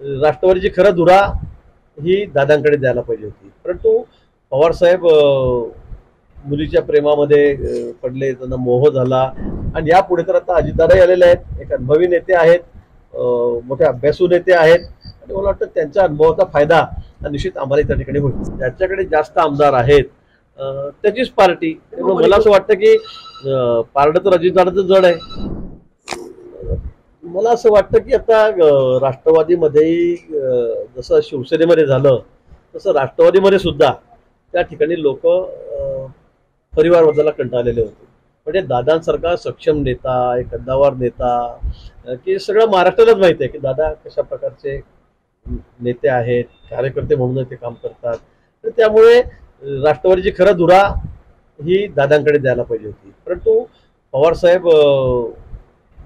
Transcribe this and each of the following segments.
राष्ट्रवादीची खरं धुरा ही दादांकडे द्यायला पाहिजे होती. परंतु पवारसाहेब मुलीच्या प्रेमामध्ये पडले त्यांना मोह झाला. आणि यापुढे तर आता अजितदादाही आलेले आहेत. एक अनुभवी नेते आहेत मोठे अभ्यासू नेते आहेत. आणि मला वाटतं त्यांच्या अनुभवाचा फायदा निश्चित आम्हाला त्या ठिकाणी होईल. ज्याच्याकडे जास्त आमदार आहेत त्याचीच पार्टी. त्यामुळे मला असं वाटतं की अं, पारडं तर अजितदादाचं जड आहे. मला असं वाटतं की आता राष्ट्रवादीमध्ये राष्ट्रवादीमध्येही जसं शिवसेनेमध्ये झालं तसं राष्ट्रवादीमध्ये सुद्धा त्या ठिकाणी लोक परिवारवादाला कंटाळलेले होते. म्हणजे दादांसारखा सक्षम नेता एक कद्दावार नेता की सगळं महाराष्ट्रालाच माहिती आहे की दादा कशा प्रकारचे नेते आहेत कार्यकर्ते म्हणून ते काम करतात. तर त्यामुळे राष्ट्रवादीची खरं धुरा ही दादांकडे द्यायला पाहिजे होती. परंतु पवारसाहेब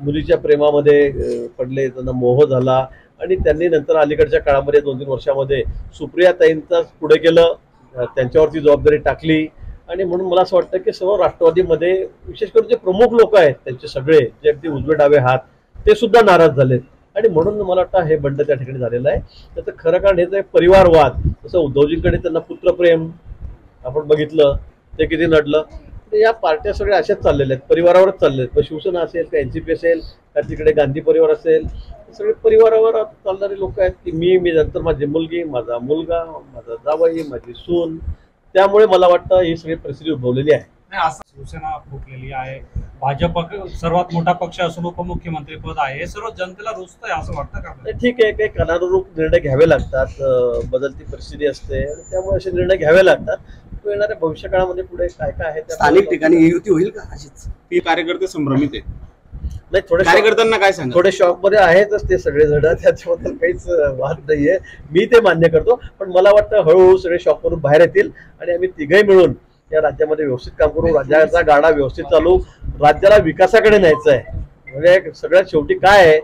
मुलीच्या प्रेमामध्ये पडले त्यांना मोह झाला आणि त्यांनी नंतर अलीकडच्या काळामध्ये दोन तीन वर्षामध्ये सुप्रियाताईंचा पुढे केलं त्यांच्यावरती जबाबदारी टाकली आणि म्हणून मला असं वाटतं की सर्व राष्ट्रवादीमध्ये विशेष करून जे प्रमुख लोक आहेत त्यांचे सगळे जे अगदी उजवे डावे हात ते सुद्धा नाराज झालेत. आणि म्हणून मला वाटतं हे बंड त्या ठिकाणी झालेलं आहे. त्याचं खरं कारण हे जे परिवारवाद जसं उद्धवजींकडे त्यांना पुत्रप्रेम आपण बघितलं ते किती नडलं. या पार्ट्या सगळ्या अशाच चाललेल्या आहेत. परिवारावरच चाललेल्या आहेत. शिवसेना असेल का एनसीपी असेल का तिकडे गांधी परिवार असेल सगळे परिवारावर चालणारे लोक आहेत. की मी मी नंतर माझी मुलगी माझा मुलगा माझा जावई माझी सून. त्यामुळे मला वाटतं ही सगळी परिस्थिती उद्भवलेली आहे. नाही असं शिवसेना फुटलेली आहे. भाजप सर्वात मोठा पक्ष असून उपमुख्यमंत्री पद आहे. हे सर्व जनतेला रुचतंय असं वाटतं का ठीक आहे काही कानानुरूप निर्णय घ्यावे लागतात. बदलती परिस्थिती असते. आणि त्यामुळे असे निर्णय घ्यावे लागतात. तो येणाऱ्या भविष्यकाळामध्ये पुढे काय काय आहे स्थानिक ठिकाणी युती होईल का? अशीच. ती कार्यकर्ते संभ्रमित आहेत. नाही थोडे कार्यकर्त्यांना काय सांगा थोडे शॉकमध्ये आहेतच ते सगळे जण त्याच्याबद्दल काहीच वाद नाहीये. मी ते मान्य करतो. पण मला वाटतं हळूहळू सगळे शॉक मधून बाहेर येतील. आणि आम्ही तिघही मिळून या राज्यामध्ये व्यवस्थित काम करू राज्याचा गाडा व्यवस्थित चालू राज्याला विकासाकडे न्यायचं आहे. म्हणजे सगळ्यात शेवटी काय आहे?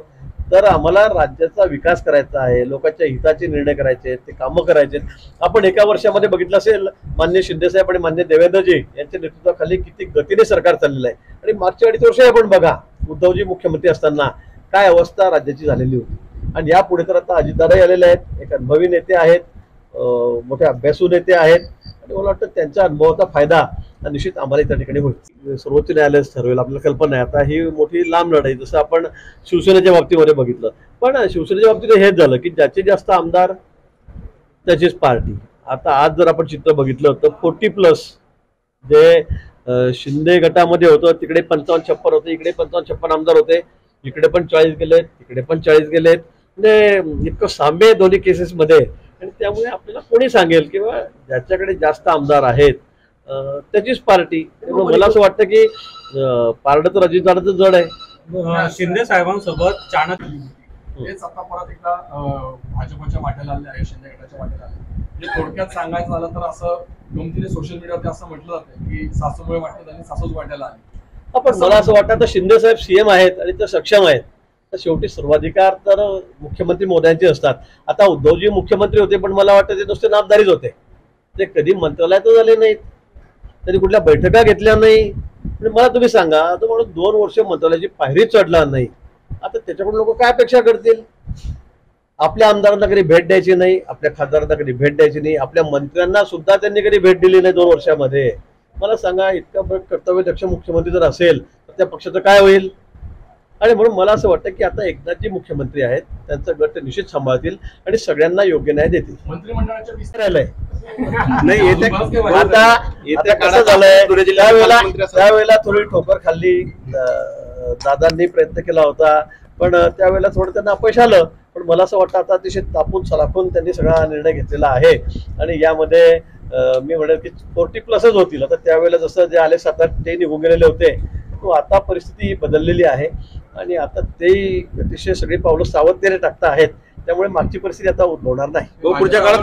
तर आम्हाला राज्याचा विकास करायचा आहे लोकांच्या हिताचे निर्णय करायचे आहेत ते कामं करायचे. आहेत. आपण एका वर्षामध्ये बघितलं असेल मान्य शिंदेसाहेब आणि मान्य देवेंद्रजी यांच्या नेतृत्वाखाली किती गतीने सरकार चाललेलं आहे. आणि मागच्या अडीच वर्ष आपण बघा उद्धवजी मुख्यमंत्री असताना काय अवस्था राज्याची झालेली होती. आणि यापुढे तर आता अजितदादाही आलेले आहेत एक अनुभवी नेते आहेत मोठे अभ्यासू नेते आहेत. आणि मला वाटतं त्यांच्या अनुभवाचा फायदा निश्चित आम्हाला त्या ठिकाणी होईल. सर्वोच्च न्यायालयाच ठरवेल आपल्याला कल्पना आहे. आता ही मोठी लांब लढाई जसं आपण शिवसेनेच्या बाबतीमध्ये बघितलं. पण शिवसेनेच्या बाबतीत हेच झालं की ज्याचे जास्त आमदार त्याचीच पार्टी. आता आज जर आपण चित्र बघितलं तर फोर्टी प्लस जे शिंदे गटामध्ये होतं तिकडे पंचावन्न छप्पन होते इकडे पंचावन्न छप्पन आमदार होते इकडे पण चाळीस गेलेत तिकडे पण चाळीस गेलेत. म्हणजे इतकं साम्य दोन्ही केसेसमध्ये त्यामुळे आपल्याला कोणी सांगेल किंवा ज्याच्याकडे जास्त आमदार आहेत अं, त्याचीच पार्टी. त्यामुळे मला असं वाटतं की पारडं तर अजितदादाचं जड आहे. शिंदे साहेबांसोबत चाणक्य हेच आता परत एकदा भाजपच्या वाट्याला आले आहे शिंदे गटाच्या वाट्याला आले म्हणजे थोडक्यात सांगायचं झालं तर असं गमतीने सोशल मीडियावरती असं म्हटलं जातं की सासूमुळे वाटलं आणि सासूच वाट्याला आली. हा, पण मला असं वाटतं शिंदे साहेब सीएम आहेत आणि ते सक्षम आहेत. तर शेवटी सर्वाधिकार तर मुख्यमंत्री मोदयांचे असतात. आता उद्धवजी मुख्यमंत्री होते पण मला वाटतं ते नुसते नामदारीच होते. ते कधी मंत्रालयात झाले नाहीत. त्यांनी कुठल्या बैठका घेतल्या नाही. म्हणजे मला तुम्ही सांगा तो माणूस दोन वर्ष मंत्रालयाची पायरी चढला नाही. आता त्याच्याकडून लोक काय अपेक्षा करतील? आपल्या आमदारांना कधी भेट द्यायची नाही आपल्या खासदारांना कधी भेट द्यायची नाही आपल्या मंत्र्यांना सुद्धा त्यांनी कधी भेट दिली नाही दोन वर्षामध्ये. मला सांगा इतका कर्तव्य दक्ष मुख्यमंत्री जर असेल तर त्या पक्षाचं काय होईल? आणि म्हणून मला असं वाटतं की आता एकनाथजी मुख्यमंत्री आहेत त्यांचा गट निश्चित सांभाळतील आणि सगळ्यांना योग्य न्याय देतील. मंत्रिमंडळाच्या नाही येत्या आता येत्या कसं झालंय? त्यावेळेला थोडी ठोकर खाल्ली दादांनी प्रयत्न केला होता पण त्यावेळेला थोडं त्यांना अपयश आलं. पण मला असं वाटतं आता अतिशय तापून सलाखून त्यांनी सगळा निर्णय घेतलेला आहे. आणि यामध्ये मी म्हणेल की फोर्टी प्लसच होतील. आता त्यावेळेला जसं जे आले सात आठ ते निघून गेलेले होते तो आता परिस्थिती बदललेली आहे. आणि आता ते अतिशय सगळी पावलं सावधतेने टाकता आहेत. त्यामुळे मागची परिस्थिती आता उद्भवणार नाही. हो, पुढच्या काळात